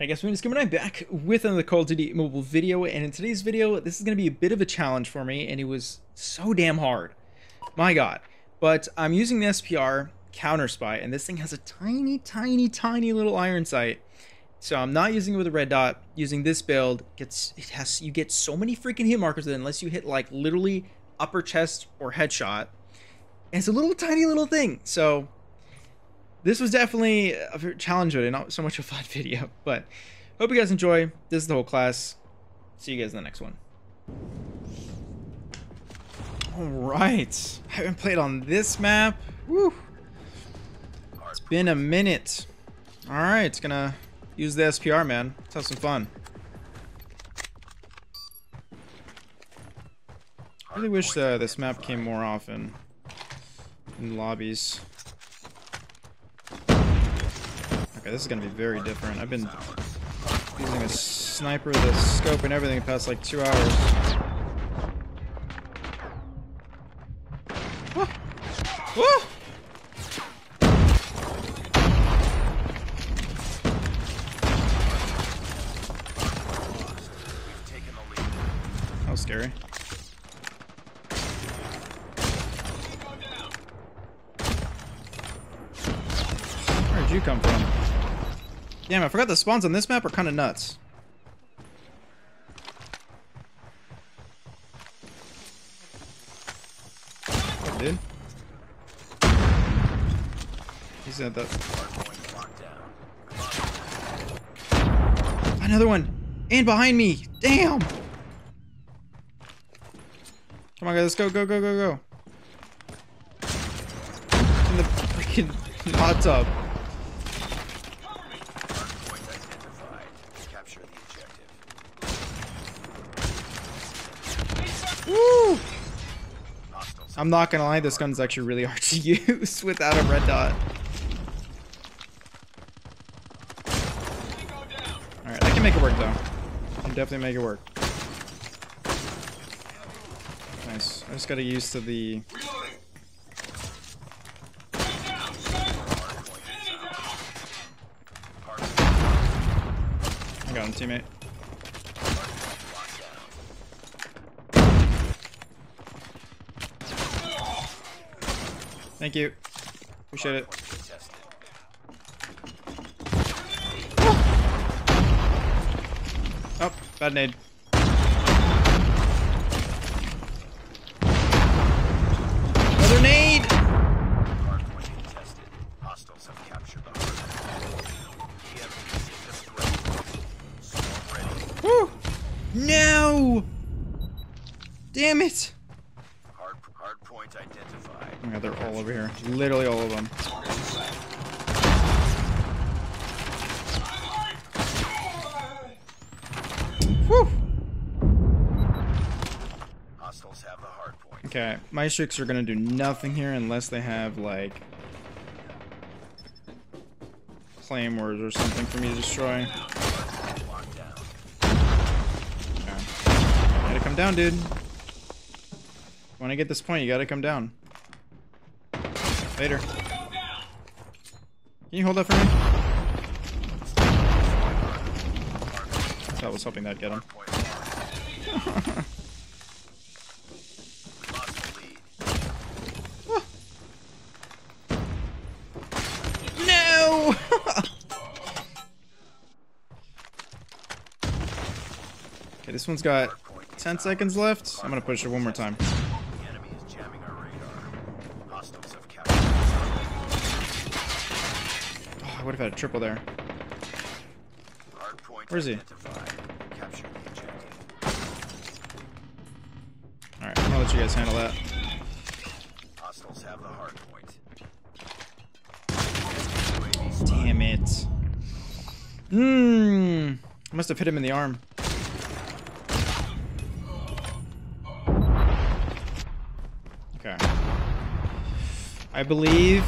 Hey guys, it's Gamer I'm back with another Call of Duty mobile video, and in today's video, this is going to be a bit of a challenge for me, and it was so damn hard. My god. But I'm using the SPR Counter Spy, and this thing has a tiny, tiny, tiny little iron sight. So I'm not using it with a red dot. Using this build, gets it has you get so many freaking hit markers that unless you hit like literally upper chest or headshot, and it's a little tiny little thing. So this was definitely a challenge video, not so much a fun video. But hope you guys enjoy. This is the whole class. See you guys in the next one. Alright. I haven't played on this map. Woo. It's been a minute. Alright, it's gonna use the SPR, man. Let's have some fun. I really wish uh, this map came more often in lobbies. Okay, this is gonna be very different. I've been using a sniper, the scope, and everything the past like two hours. Damn, I forgot the spawns on this map are kind of nuts. What, dude? He's at that. Another one! And behind me! Damn! Come on, guys, let's go, go, go, go, go. In the freaking hot tub. Woo! I'm not gonna lie, this gun's actually really hard to use without a red dot. Alright, I can make it work though. I can definitely make it work. Nice. I just gotta use to the... I got him, teammate. Thank you. Appreciate it. Oh, bad nade. Another nade! Woo! No! Damn it! point identified. Oh my god, they're all over here. Literally all of them. Whew! Hostiles have the hard point. Okay, my streaks are gonna do nothing here unless they have, like... Claymores or something for me to destroy. Okay. Gotta come down, dude. When I get this point, you gotta come down. Later. Can you hold that for me? I was hoping that'd get him. No! okay, this one's got 10 seconds left. I'm gonna push it one more time. I would have had a triple there. Where is he? identified. Capture the objective. Alright, I'm gonna let you guys handle that. Hostiles have the hard point. Damn it. Mmm. I must have hit him in the arm. Okay. I believe.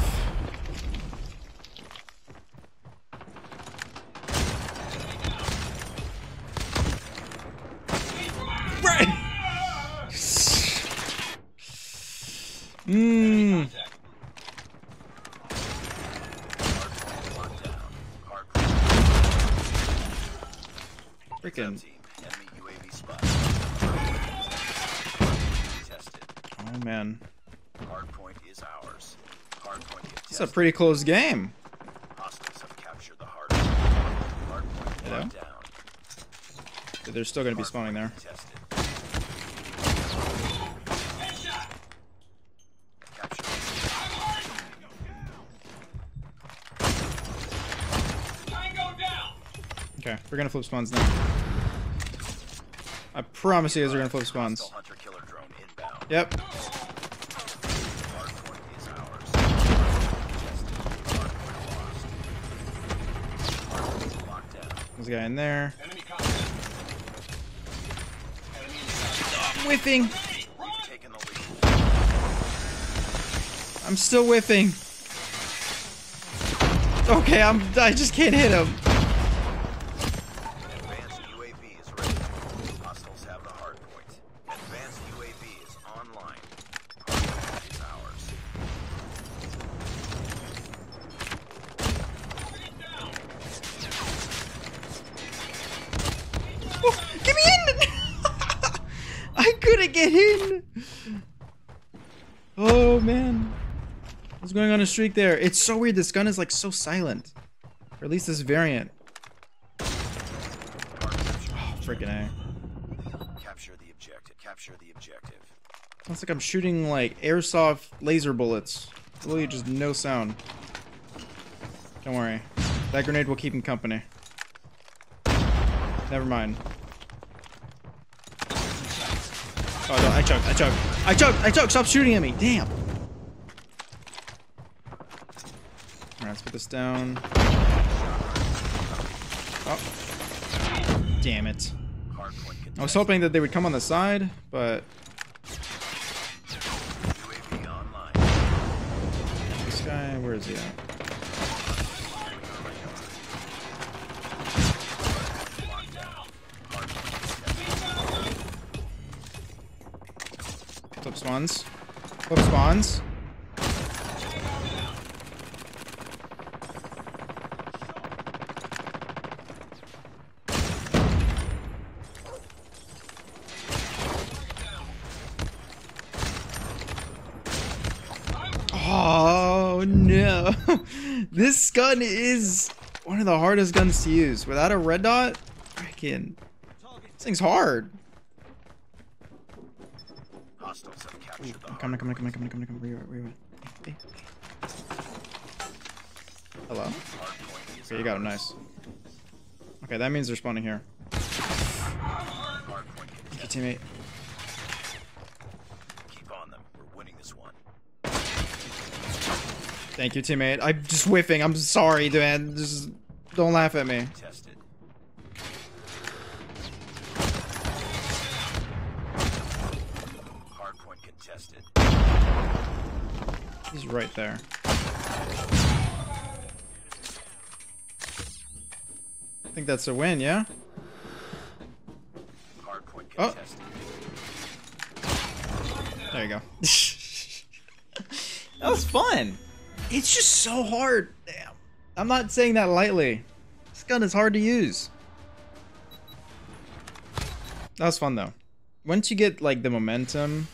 Freaking. Team, enemy UAV spot. Tested. Oh man. Hardpoint is ours. Hardpoint It's a pretty close game. Hostiles have captured the hardpoint. Hardpoint Hello? down. But they're still gonna be spawning there. Contested. Okay, we're gonna flip spawns now. I promise you guys are gonna flip spawns. Hostile hunter killer drone inbound. Yep. Hardpoint is ours. Contested. Hardpoint lost. Hardpoint locked down. There's a guy in there. Enemy contact. Enemy inside. Whiffing. We've taken the lead. I'm still whiffing. Okay, I'm. I just can't hit him. Oh man, what's going on a streak there? It's so weird. This gun is like so silent, or at least this variant. Oh, freaking a. Capture the objective. Capture the objective. Sounds like I'm shooting like airsoft laser bullets. Literally just no sound. Don't worry. That grenade will keep him company. Never mind. Oh no, I choked, I choked. I choked, I choked, stop shooting at me. Damn. Alright, let's put this down. Oh. Damn it. I was hoping that they would come on the side, but this guy, where is he at? Flip spawns. Flip spawns. Oh no. this gun is one of the hardest guns to use. Without a red dot, freaking this thing's hard. Hostiles have captured the I'm coming, coming, coming, coming, coming, coming. Where you at? Where you at? Hey, hey. Hello? Okay, you got him. Nice. Okay, that means they're spawning here. you, teammate. Keep on them. We're winning this one. Thank you, teammate. I'm just whiffing. I'm sorry, man. Just don't laugh at me. Tested. Contested. He's right there. I think that's a win, yeah? Hardpoint Oh. contested. There you go. that was fun. It's just so hard. Damn. I'm not saying that lightly. This gun is hard to use. That was fun though. Once you get like the momentum,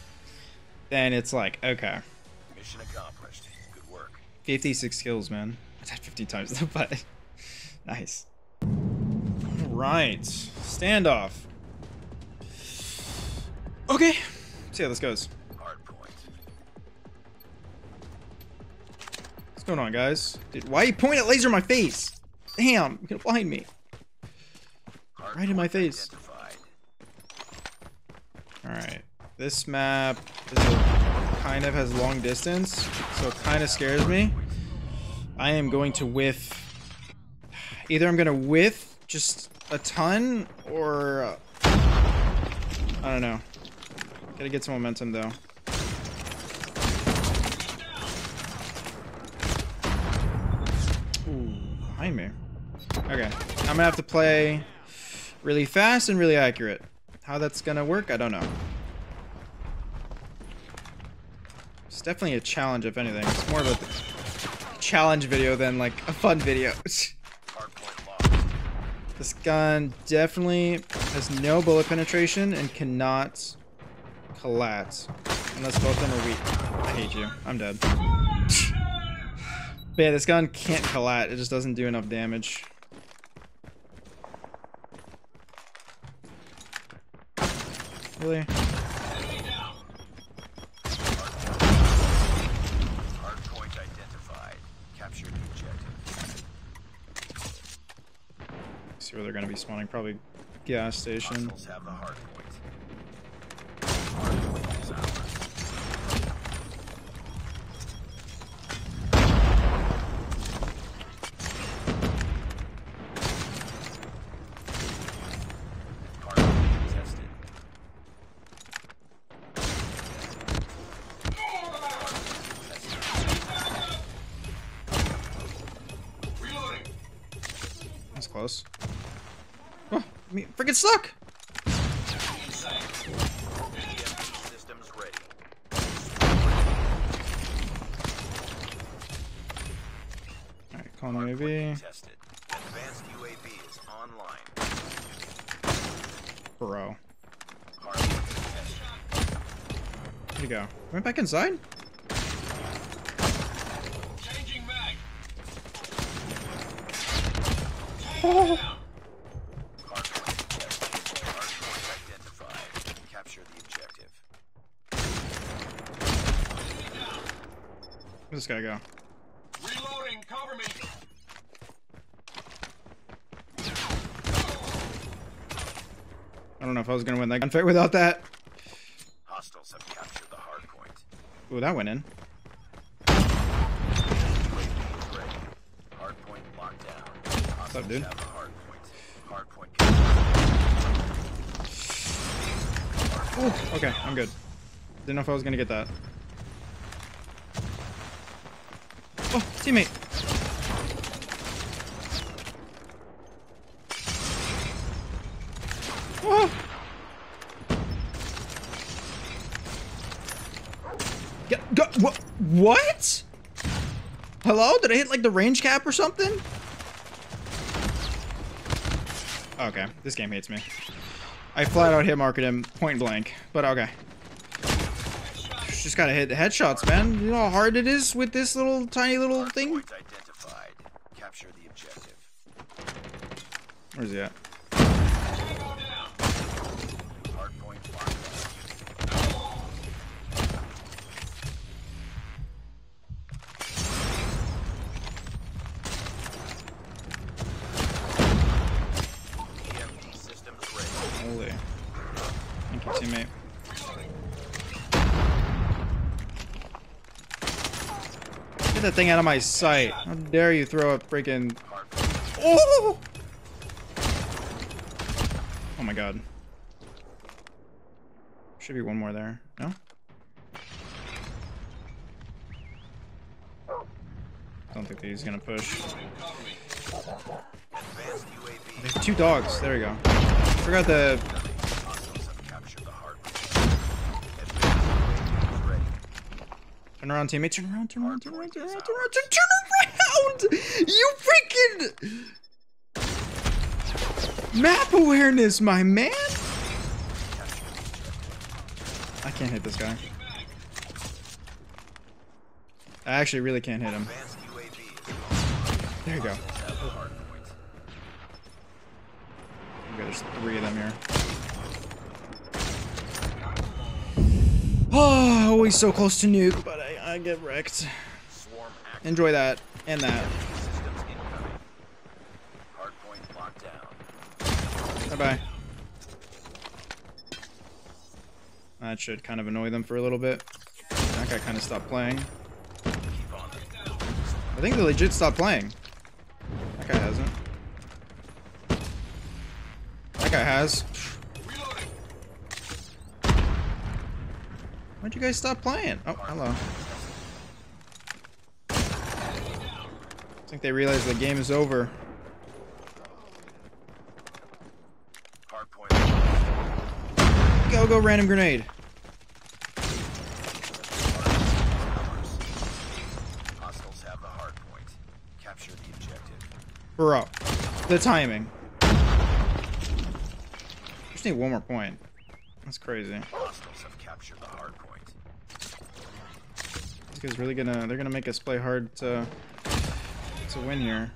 then it's like, okay. Mission accomplished. Good work. 56 kills, man. I died 50 times but nice. Alright. Standoff. Okay. See how this goes. Hardpoint. What's going on, guys? Dude, why you point at laser in my face? Damn, you're gonna blind me. Right in my face. Alright. This map is a, kind of has long distance, so it kind of scares me. I am going to whiff. Either I'm gonna whiff just a ton, or uh, I don't know. Gotta get some momentum though. Ooh, behind me. Okay, I'm gonna have to play really fast and really accurate. How that's gonna work, I don't know. It's definitely a challenge, if anything. It's more of a challenge video than like a fun video. This gun definitely has no bullet penetration and cannot collat. Unless both of them are weak. I hate you. I'm dead. but yeah, this gun can't collat. It just doesn't do enough damage. Really? Where they're gonna be spawning. Probably gas station. Hostiles have the hardpoint. Hardpoint is ours. Hardpoint contested. That's close. Oh, me freaking stuck! EMP systems ready. Alright, call me Hardpoint maybe. contested. Advanced UAV is online. Bro. Hardpoint contested. Where'd he go? Went back inside? Changing mag. Hardpoint contested. Hardpoint identified. Capture the objective. Where'd guy go? Reloading. Cover me. I don't know if I was gonna win that gunfight without that. Hostiles have captured the hardpoint. Ooh, that went in. UAV is ready. Hardpoint locked down. Hostiles dude? have the hardpoint. Hardpoint. Ooh, okay, I'm good. Didn't know if I was gonna get that. Oh, teammate. Go, wha- what? Hello? Did I hit like the range cap or something? Okay, this game hates me. I flat out hit market him point blank, but okay. Just gotta hit the headshots, man. You know how hard it is with this little tiny little thing? Hardpoint identified. Capture the objective. Where's he at? That thing out of my sight. How dare you throw a freaking... Oh! Oh my god. Should be one more there. No? Don't think that he's gonna push. two dogs. There we go. Forgot the. Turn around, teammate. Turn around, turn around, turn around, turn around, turn around, turn, turn around! You freaking. Map awareness, my man! I can't hit this guy. I actually really can't hit him. There you go. Okay, there's three of them here. Oh, always so close to nuke, but I, I get wrecked. Enjoy that and that. Systems incoming. Hardpoint locked down. Bye bye. That should kind of annoy them for a little bit. That guy kind of stopped playing. Keep on them. I think they legit stopped playing. That guy hasn't. That guy has. Why'd you guys stop playing? Oh, hello. I think they realize the game is over. Go, go, random grenade. Hostiles have the the. Bro, the timing. Just need one more point. That's crazy. Hostiles have captured the hard point. These guys really gonna they're gonna make us play hard to to win here.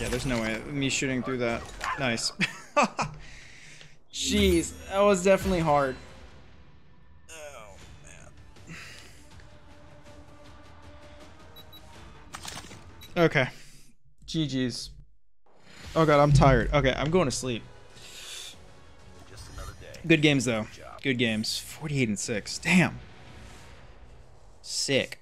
Yeah, there's no way. Me shooting through that. Nice. Jeez, that was definitely hard. Oh. Okay. GG's. Oh god, I'm tired. Okay, I'm going to sleep. Good games though. job. Good games. 48 and 6. Damn. Sick.